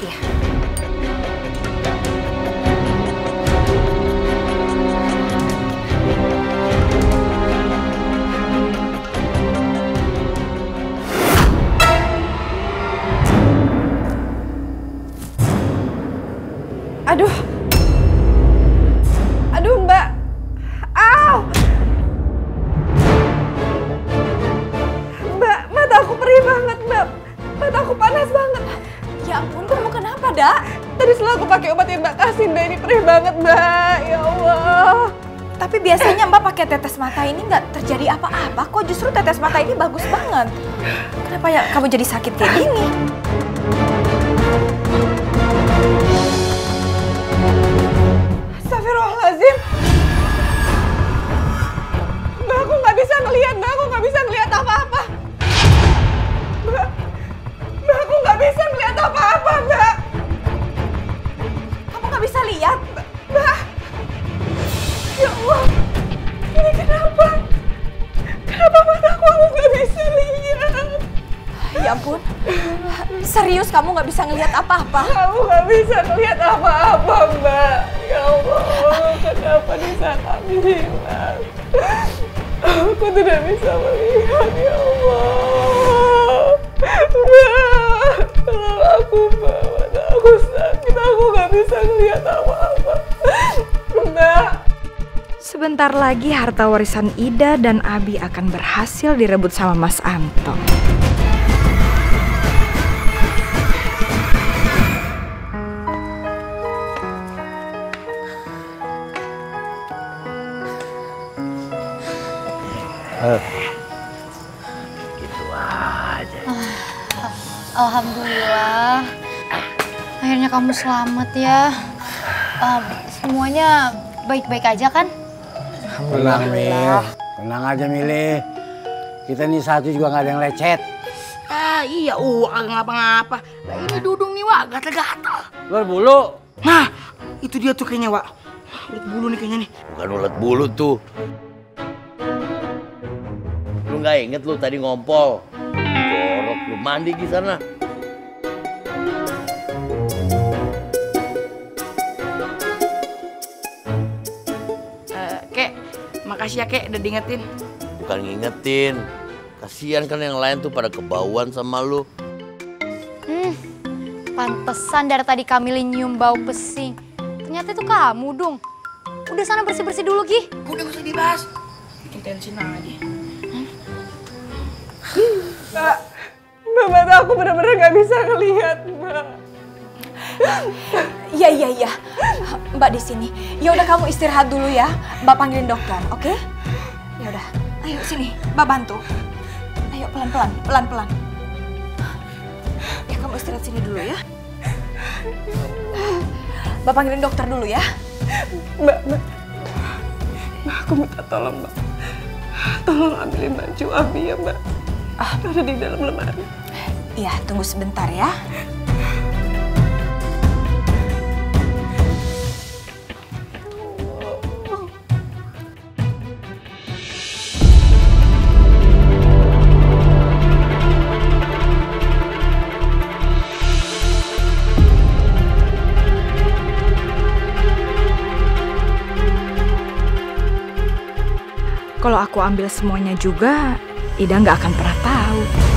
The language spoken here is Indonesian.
Iya. Aduh, aku pakai obat yang Mbak kasih, Mbak ini perih banget, Mbak. Ya Allah. Tapi biasanya Mbak pakai tetes mata ini nggak terjadi apa-apa kok. Justru tetes mata ini bagus banget. Kenapa ya kamu jadi sakit kayak gini? Serius kamu nggak bisa ngelihat apa-apa? Kamu nggak bisa ngelihat apa-apa, Mbak. Ya Allah, kenapa di saat kami hilang? Aku tidak bisa melihat, ya Allah. Mbak, tolong aku, Mbak. Aku sakit, aku nggak bisa ngelihat apa-apa. Mbak, Sebentar lagi harta warisan Ida dan Abi akan berhasil direbut sama Mas Anto. Gitu aja. Alhamdulillah. Akhirnya kamu selamat ya. Em, semuanya baik-baik aja kan? Tenang, Mil. Tenang aja, Mili. Kita nih satu juga nggak ada yang lecet. Ah iya, uh, ngapa-ngapa. Lah ini dudung nih, Wak, gatal-gatal. Luar bulu. Nah, itu dia tuh kayaknya, Wak. Ulet bulu nih kayaknya nih. Bukan ulet bulu tuh. Nggak inget lu tadi ngompol. Jorok lu mandi di sana. Eh, kek, makasih ya, Kek, udah diingetin. Bukan ngingetin. Kasihan kan yang lain tuh pada kebauan sama lu. Hmm, pantesan dari tadi Kamili nyium bau pesing. Ternyata itu kamu dong. Udah sana bersih-bersih dulu, Ki. Udah gak usah dibahas. Bikin tensin aja. Mbak, Mbak, mata aku benar-benar nggak bisa ngelihat, Mbak. Iya iya iya. Mbak di sini. Ya udah kamu istirahat dulu ya. Mbak panggilin dokter, oke? Ya udah. Ayo sini, Mbak bantu. Ayo pelan-pelan, pelan-pelan. Ya kamu istirahat sini dulu ya. Mbak panggilin dokter dulu ya. Mbak, Mbak. Mbak, aku minta tolong, Mbak. Tolong ambilin baju Abi ya, Mbak. Ah, ada di dalam lemari. Iya, tunggu sebentar ya. Kalau aku ambil semuanya juga, Ida nggak akan pernah tahu.